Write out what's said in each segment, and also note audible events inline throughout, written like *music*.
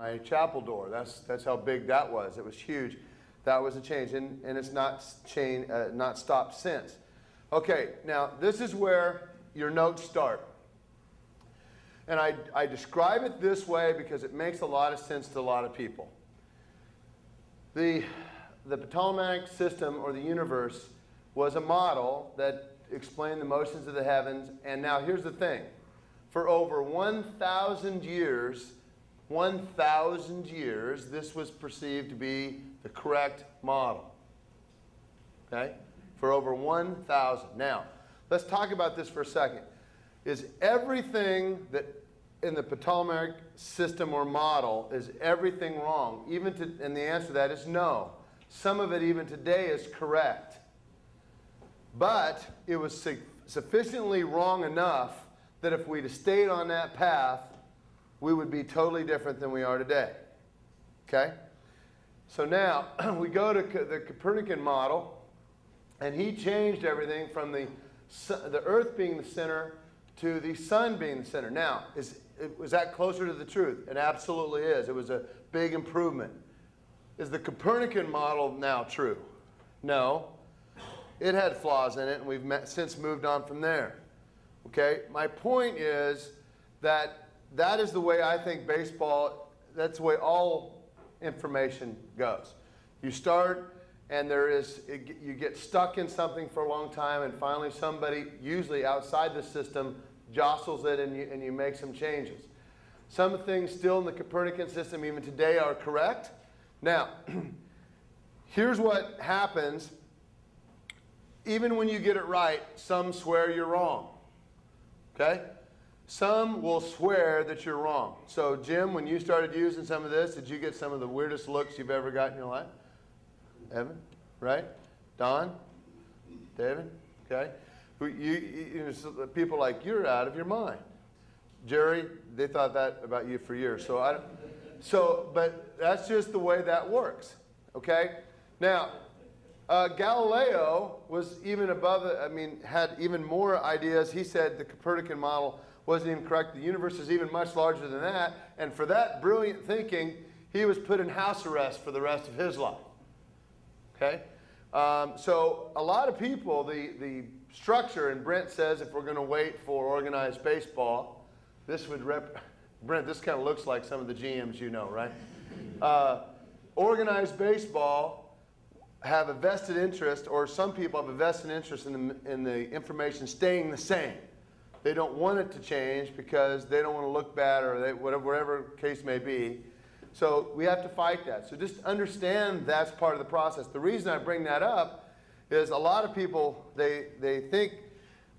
my chapel door. That's, that's how big that was. It was huge. That was a change, and, and it's not, chain, uh, not stopped since. Okay, now this is where your notes start. And I, I describe it this way because it makes a lot of sense to a lot of people. The, the Ptolemaic system or the universe was a model that explained the motions of the heavens. And now here's the thing for over 1,000 years, 1,000 years, this was perceived to be the correct model. Okay? For over 1,000. Now, let's talk about this for a second. Is everything that in the Ptolemaic system or model, is everything wrong? Even to, and the answer to that is no. Some of it even today is correct. But it was su sufficiently wrong enough that if we'd stayed on that path, we would be totally different than we are today. Okay? So now *clears throat* we go to the Copernican model, and he changed everything from the, the earth being the center to the sun being the center. Now, is, was that closer to the truth? It absolutely is. It was a big improvement. Is the Copernican model now true? No. It had flaws in it, and we've met, since moved on from there. Okay? My point is that that is the way I think baseball, that's the way all information goes. You start, and there is, it, you get stuck in something for a long time, and finally somebody, usually outside the system, jostles it and you, and you make some changes. Some things still in the Copernican system, even today, are correct. Now, *clears throat* here's what happens. Even when you get it right, some swear you're wrong. Okay? Some will swear that you're wrong. So, Jim, when you started using some of this, did you get some of the weirdest looks you've ever got in your life? Evan? Right? Don? David? Okay? You, you, you, people like, you're out of your mind. Jerry, they thought that about you for years. So, I, so but that's just the way that works. Okay? Now, uh, Galileo was even above I mean, had even more ideas. He said the Copernican model wasn't even correct. The universe is even much larger than that. And for that brilliant thinking, he was put in house arrest for the rest of his life. Okay? Um, so a lot of people, the, the structure, and Brent says if we're going to wait for organized baseball, this would rep. *laughs* Brent, this kind of looks like some of the GMs you know, right? Uh, organized baseball have a vested interest, or some people have a vested interest in the, in the information staying the same. They don't want it to change because they don't want to look bad or they, whatever, whatever case may be. So we have to fight that. So just understand that's part of the process. The reason I bring that up is a lot of people, they, they think,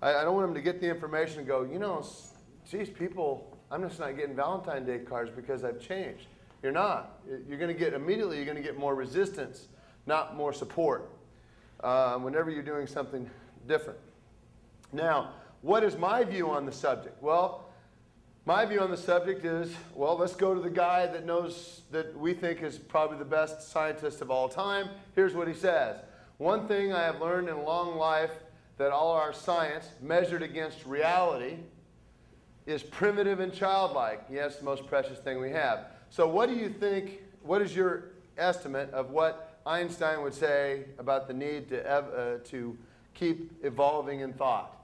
I, I don't want them to get the information and go, you know, geez, people, I'm just not getting Valentine Day cards because I've changed. You're not. You're going to get, immediately, you're going to get more resistance, not more support, uh, whenever you're doing something different. Now, what is my view on the subject? Well, my view on the subject is, well, let's go to the guy that knows that we think is probably the best scientist of all time. Here's what he says. One thing I have learned in a long life that all our science, measured against reality, is primitive and childlike. Yes, the most precious thing we have. So, what do you think? What is your estimate of what Einstein would say about the need to, uh, to keep evolving in thought?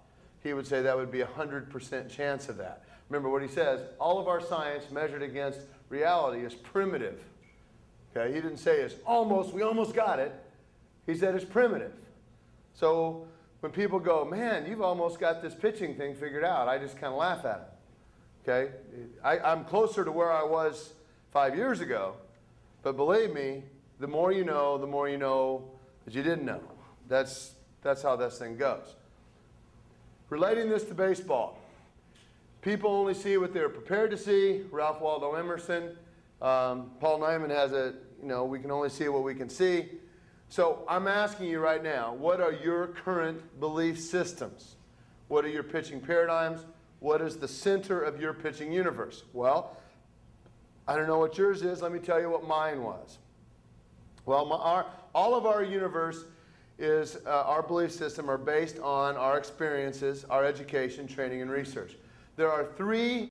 He would say that would be a 100% chance of that. Remember what he says all of our science measured against reality is primitive. Okay, he didn't say it's almost, we almost got it. He said it's primitive. So when people go, man, you've almost got this pitching thing figured out, I just kind of laugh at them. Okay? I, I'm closer to where I was five years ago, but believe me, the more you know, the more you know that you didn't know. That's, that's how this thing goes. Relating this to baseball, people only see what they're prepared to see. Ralph Waldo Emerson, um, Paul Nyman has a, you know, we can only see what we can see. So I'm asking you right now, what are your current belief systems? What are your pitching paradigms? What is the center of your pitching universe? Well, I don't know what yours is. Let me tell you what mine was. Well, my, our, all of our universe is, uh, our belief system are based on our experiences, our education, training, and research. There are three